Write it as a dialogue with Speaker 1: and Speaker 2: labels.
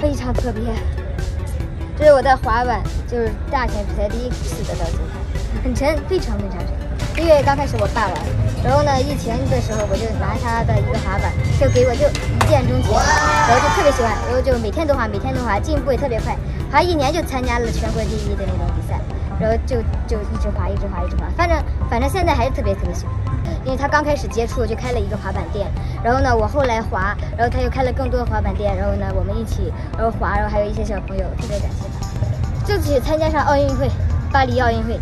Speaker 1: 非常特别，这是我在滑板就是大型比赛第一次得到金牌，很沉，非常非常沉。因为刚开始我爸玩，然后呢，疫情的时候我就拿他的一个滑板，就给我就一见钟情，然后就特别喜欢，然后就每天都滑，每天都滑，进步也特别快，还一年就参加了全国第一的那种比赛。然后就就一直滑，一直滑，一直滑，反正反正现在还是特别特别喜欢。因为他刚开始接触就开了一个滑板店，然后呢，我后来滑，然后他又开了更多滑板店，然后呢，我们一起然后滑，然后还有一些小朋友，特别感谢他，争取参加上奥运会，巴黎奥运会。